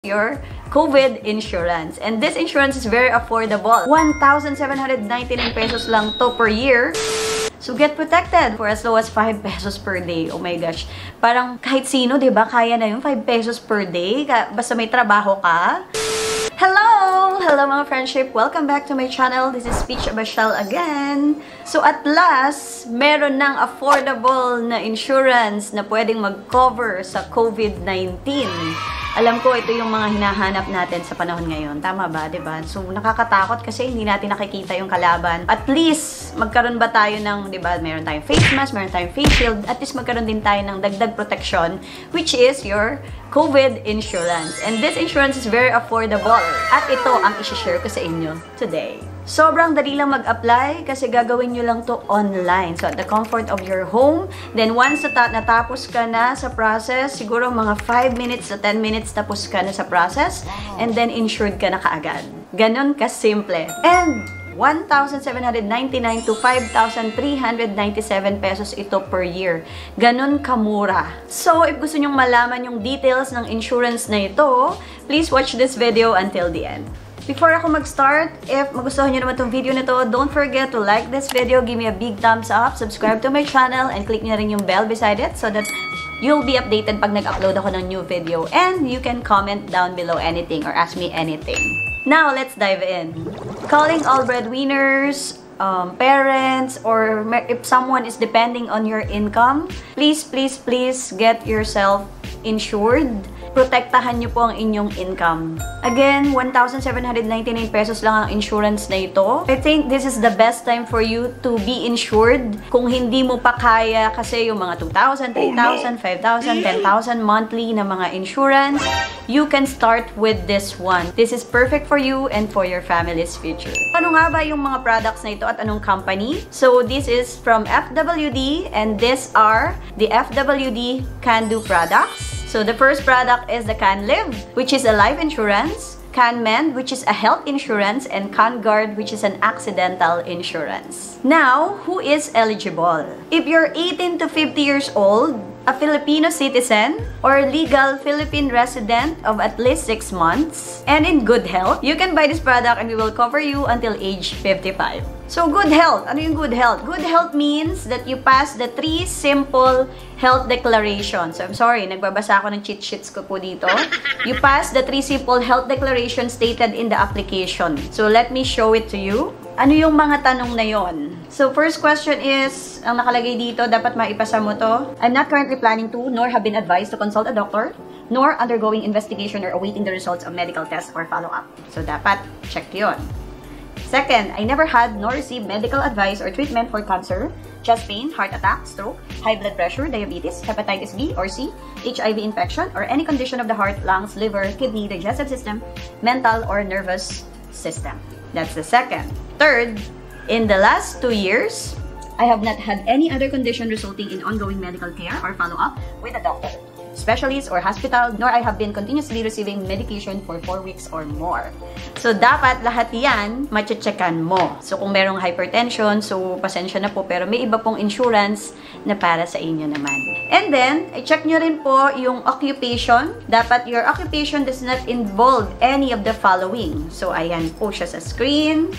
your COVID insurance. And this insurance is very affordable. 1,799 pesos lang to per year. So get protected for as low as 5 pesos per day. Oh my gosh. Parang kahit sino, 'di ba? Kaya na yung 5 pesos per day basta may trabaho ka. Hello! Hello mga friendship! Welcome back to my channel. This is Speech Abashal again. So at last, meron ng affordable na insurance na pwedeng mag-cover sa COVID-19. Alam ko, ito yung mga hinahanap natin sa panahon ngayon. Tama ba, ba diba? So, nakakatakot kasi hindi natin nakikita yung kalaban. At least, magkaroon ba tayo ng, di ba, meron tayong face mask, meron tayong face shield, at least magkaroon din tayo ng dagdag protection, which is your COVID insurance. And this insurance is very affordable. At ito ang isi-share ko sa inyo today. Sobrang dali lang mag-apply kasi gagawin nyo lang to online. So, at the comfort of your home. Then, once nata natapos ka na sa process, siguro mga 5 minutes to 10 minutes tapos ka na sa process. And then, insured ka na kaagad. Ganon ka-simple. And, 1,799 to 5,397 pesos ito per year. Ganon kamura. So, if gusto nyong malaman yung details ng insurance na ito, please watch this video until the end. Before ako mag-start, if magustuhan nyo naman itong video na to, don't forget to like this video, give me a big thumbs up, subscribe to my channel, and click nyo rin yung bell beside it so that you'll be updated pag nag-upload ako ng new video. And you can comment down below anything or ask me anything. Now, let's dive in. Calling all breadwinners, um, parents, or if someone is depending on your income, please, please, please get yourself insured protektahan nyo po ang inyong income. Again, 1,799 pesos lang ang insurance na ito. I think this is the best time for you to be insured. Kung hindi mo pa kaya kasi yung mga 2,000, 3,000, 5,000, 10,000 monthly na mga insurance, you can start with this one. This is perfect for you and for your family's future. Ano nga ba yung mga products na ito at anong company? So, this is from FWD and these are the FWD Can-Do products. So the first product is the CanLive, which is a life insurance, CanMend, which is a health insurance, and CanGuard, which is an accidental insurance. Now, who is eligible? If you're 18 to 50 years old, a Filipino citizen, or legal Philippine resident of at least 6 months, and in good health, you can buy this product and we will cover you until age 55. So, good health. Ano yung good health? Good health means that you pass the three simple health declarations. So, I'm sorry, nagbabasa ako ng cheat sheets ko po dito. You pass the three simple health declarations stated in the application. So, let me show it to you. Ano yung mga tanong na yon? So, first question is, ang nakalagay dito, dapat maipasa mo to. I'm not currently planning to, nor have been advised to consult a doctor, nor undergoing investigation or awaiting the results of medical tests or follow-up. So, dapat check yon. Second, I never had nor received medical advice or treatment for cancer, chest pain, heart attack, stroke, high blood pressure, diabetes, hepatitis B or C, HIV infection, or any condition of the heart, lungs, liver, kidney, digestive system, mental, or nervous system. That's the second. Third, in the last two years, I have not had any other condition resulting in ongoing medical care or follow-up with a doctor specialist or hospital, nor I have been continuously receiving medication for 4 weeks or more. So, dapat lahat yan, machecheckan mo. So, kung merong hypertension, so, pasensya na po, pero may iba pong insurance na para sa inyo naman. And then, i-check nyo rin po yung occupation. Dapat your occupation does not involve any of the following. So, ayan po siya sa screen.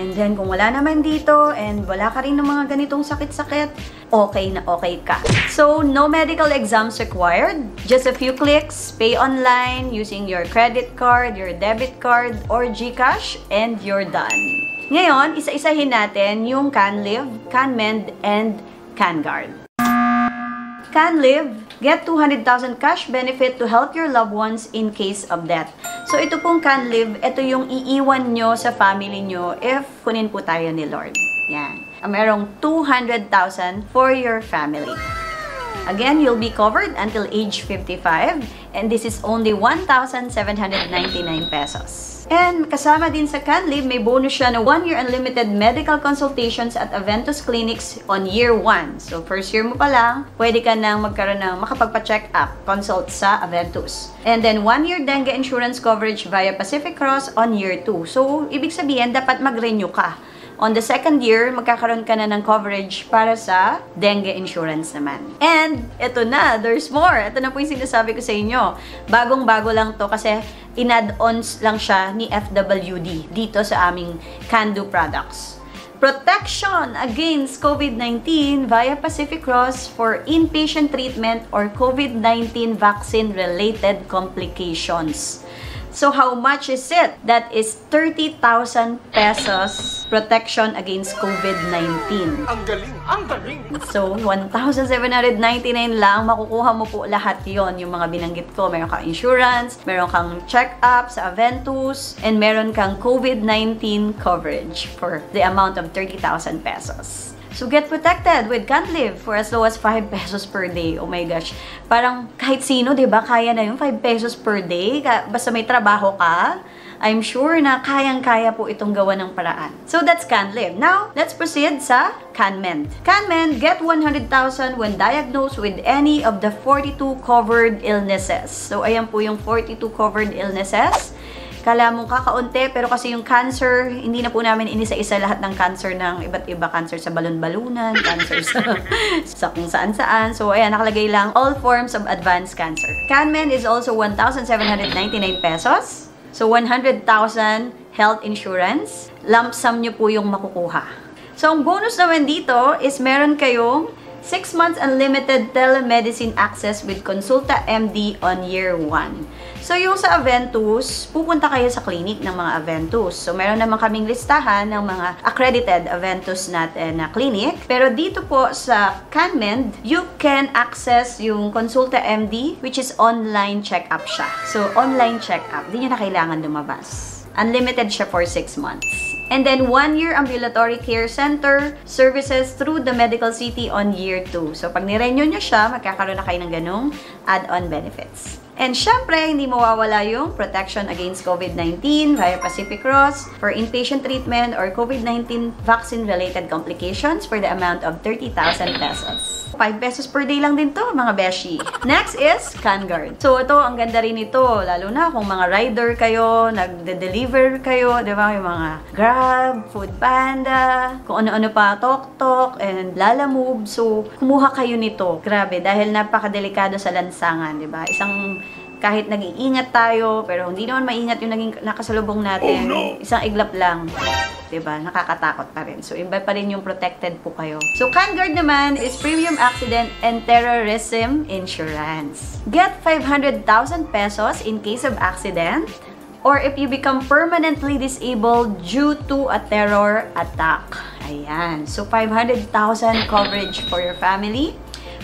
And then, kung wala naman dito, and wala ka rin ng mga ganitong sakit-sakit, okay na okay ka. So, no medical exams required. Just a few clicks, pay online using your credit card, your debit card, or GCash, and you're done. Ngayon, isa-isahin natin yung CanLive, CanMend, and CanGuard. CanLive, get 200,000 cash benefit to help your loved ones in case of death. So, ito pong CanLive, ito yung iiwan nyo sa family nyo if kunin po tayo ni Lord. Yan. Merong 200,000 for your family. Again, you'll be covered until age 55 and this is only 1,799 pesos. And kasama din sa CanLive, may bonus siya na 1 year unlimited medical consultations at Aventus Clinics on year 1. So, first year mo pa lang, pwede ka nang magkaroon ng makapagpa-check up, consult sa Aventus. And then, 1 year dengue insurance coverage via Pacific Cross on year 2. So, ibig sabihin, dapat mag-renew ka On the second year, magkakaroon ka na ng coverage para sa dengue insurance naman. And, ito na, there's more. Ito na po yung sinasabi ko sa inyo. Bagong-bago lang to kasi in-add-ons lang siya ni FWD dito sa aming Candu products protection against COVID-19 via Pacific Cross for inpatient treatment or COVID-19 vaccine-related complications. So how much is it? That is 30,000 pesos protection against COVID-19. Ang galing! Ang galing! So, 1,799 lang, makukuha mo po lahat yon yung mga binanggit ko. Meron kang insurance, meron kang check-up sa Aventus, and meron kang COVID-19 coverage for the amount of 30,000 pesos. So, get protected with CanLive for as low as 5 pesos per day. Oh my gosh. Parang kahit sino, di ba, kaya na yung 5 pesos per day. Basta may trabaho ka, I'm sure na kayang-kaya po itong gawa ng paraan. So, that's CanLive. Now, let's proceed sa CanMend. CanMend, get 100,000 when diagnosed with any of the 42 covered illnesses. So, ayan po yung 42 covered illnesses. Kala mong kakaunti, pero kasi yung cancer, hindi na po namin inisa-isa lahat ng cancer ng iba't iba. Cancer sa balon-balunan, cancer sa, sa kung saan-saan. So, ayan, nakalagay lang, all forms of advanced cancer. CanMen is also 1,799 pesos. So, 100,000 health insurance. Lump sum nyo po yung makukuha. So, ang bonus naman dito is meron kayong 6 months unlimited telemedicine access with Consulta MD on year 1. So, yung sa Aventus, pupunta kayo sa clinic ng mga Aventus. So, meron naman kaming listahan ng mga accredited Aventus natin na clinic. Pero dito po sa CanMend, you can access yung Consulta MD, which is online check-up siya. So, online check-up. Di nyo na kailangan lumabas. Unlimited siya for 6 months. And then, one-year ambulatory care center services through the Medical City on year 2. So, pag nirenew nyo siya, magkakaroon na kayo ng ganong add-on benefits. And syempre, hindi mawawala yung protection against COVID-19 via Pacific Cross for inpatient treatment or COVID-19 vaccine-related complications for the amount of 30,000 pesos. 5 pesos per day lang din to, mga beshi. Next is CanGuard. So, ito, ang ganda rin ito. Lalo na kung mga rider kayo, nagde-deliver kayo, di ba? Yung mga Grab, Food Panda, kung ano-ano pa, Tok Tok, and Lala Move. So, kumuha kayo nito. Grabe, dahil napakadelikado sa lansangan, di ba? Isang kahit nag-iingat tayo, pero hindi naman maingat yung naging nakasalubong natin. Oh, no. Isang iglap lang. 'di ba? Nakakatakot pa rin. So iba pa rin yung protected po kayo. So CanGuard naman is Premium Accident and Terrorism Insurance. Get 500,000 pesos in case of accident or if you become permanently disabled due to a terror attack. Ayan. So 500,000 coverage for your family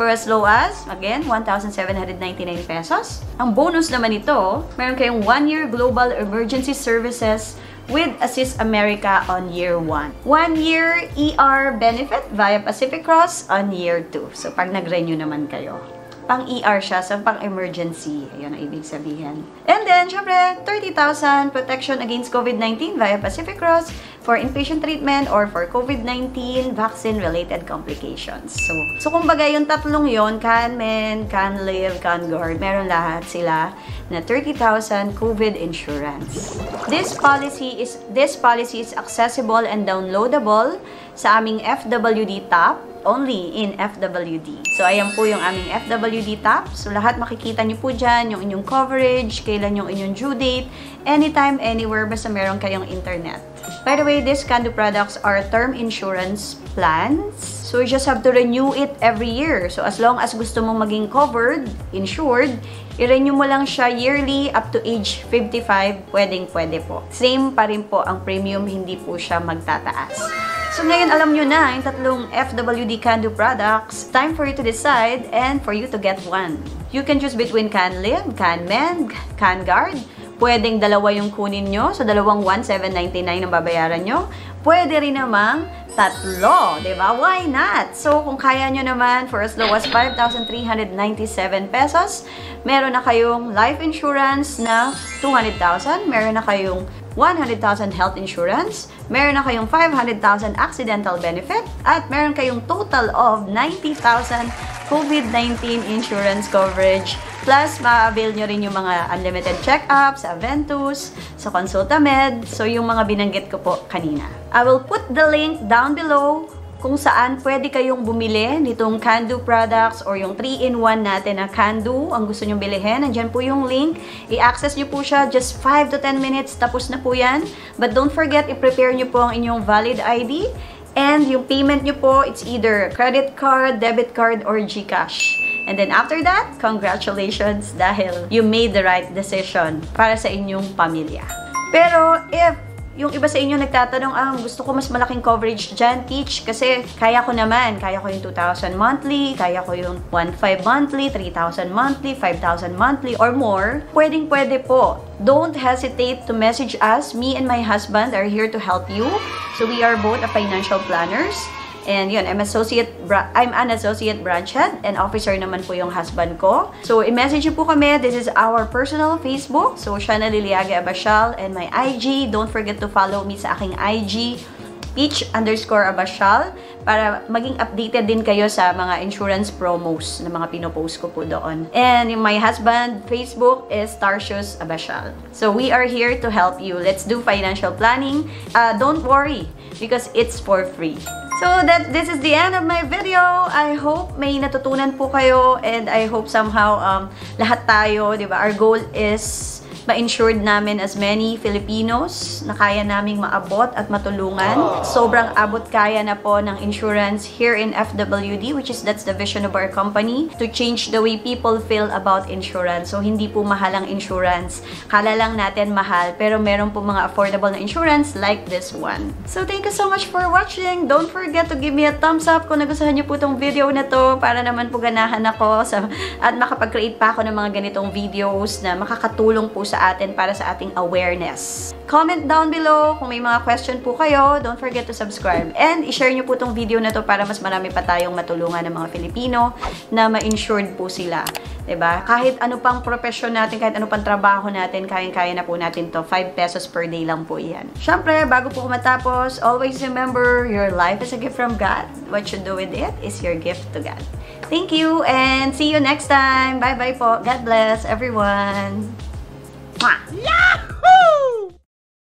for as low as, again, 1,799 pesos. Ang bonus naman ito, meron kayong 1-year global emergency services with Assist America on year 1. 1 year ER benefit via Pacific Cross on year 2. So, pag nag-renew naman kayo pang ER siya, so pang emergency. Ayun ang ibig sabihin. And then, syempre, 30,000 protection against COVID-19 via Pacific Cross for inpatient treatment or for COVID-19 vaccine-related complications. So, so kumbaga yung tatlong yon CanMen, CanLive, CanGuard, meron lahat sila na 30,000 COVID insurance. This policy is this policy is accessible and downloadable sa aming FWD Top only in FWD. So, ayan po yung aming FWD tab. So, lahat makikita nyo po dyan, yung inyong coverage, kailan yung inyong due date, anytime, anywhere, basta meron kayong internet. By the way, these Candu products are term insurance plans. So, you just have to renew it every year. So, as long as gusto mong maging covered, insured, i-renew mo lang siya yearly up to age 55, pwedeng-pwede po. Same pa rin po ang premium, hindi po siya magtataas. So ngayon alam nyo na yung tatlong FWD Candu products. Time for you to decide and for you to get one. You can choose between CanLive, CanMed, CanGuard. Pwedeng dalawa yung kunin nyo. So dalawang 1,799 ang babayaran nyo. Pwede rin namang tatlo, di ba? Why not? So, kung kaya nyo naman, for as low as 5,397 pesos, meron na kayong life insurance na 200,000, meron na kayong 100,000 health insurance, meron na kayong 500,000 accidental benefit, at meron kayong total of 90,000 COVID-19 insurance coverage Plus, ma-avail nyo rin yung mga unlimited check-ups sa Aventus, sa Consultamed. So, yung mga binanggit ko po kanina. I will put the link down below kung saan pwede kayong bumili nitong Candu products or yung 3-in-1 natin na Candu, ang gusto nyong bilihin. Nandyan po yung link. I-access nyo po siya just 5 to 10 minutes, tapos na po yan. But don't forget, i-prepare nyo po ang inyong valid ID. And yung payment nyo po, it's either credit card, debit card, or GCash. And then after that, congratulations dahil you made the right decision para sa inyong pamilya. Pero if yung iba sa inyo nagtatanong, ah, gusto ko mas malaking coverage dyan, teach, kasi kaya ko naman. Kaya ko yung 2,000 monthly, kaya ko yung 1,500 monthly, 3,000 monthly, 5,000 monthly, or more. Pwedeng pwede po. Don't hesitate to message us. Me and my husband are here to help you. So we are both a financial planners. And yun, I'm associate I'm an associate branch head and officer naman po yung husband ko. So, i-message po kami. This is our personal Facebook. So, Shana Liliaga Abashal and my IG. Don't forget to follow me sa aking IG peach underscore abashal para maging updated din kayo sa mga insurance promos na mga pinopost ko po doon. And my husband Facebook is Tarsius Abashal. So we are here to help you. Let's do financial planning. Uh, don't worry because it's for free. So that this is the end of my video. I hope may natutunan po kayo and I hope somehow um, lahat tayo, 'di ba? Our goal is ma-insured namin as many Filipinos na kaya naming maabot at matulungan. Sobrang abot kaya na po ng insurance here in FWD, which is that's the vision of our company, to change the way people feel about insurance. So, hindi po mahal ang insurance. Kala lang natin mahal, pero meron po mga affordable na insurance like this one. So, thank you so much for watching. Don't forget to give me a thumbs up kung nagustuhan niyo po itong video na to para naman po ganahan ako sa, at makapag-create pa ako ng mga ganitong videos na makakatulong po sa atin para sa ating awareness. Comment down below kung may mga question po kayo. Don't forget to subscribe. And i-share nyo po itong video na to para mas marami pa tayong matulungan ng mga Filipino na ma-insured po sila. ba? Diba? Kahit ano pang profession natin, kahit ano pang trabaho natin, kayang-kaya na po natin to. 5 pesos per day lang po yan. Siyempre, bago po matapos, always remember, your life is a gift from God. What you do with it is your gift to God. Thank you and see you next time. Bye-bye po. God bless everyone. Mwah. Yeah!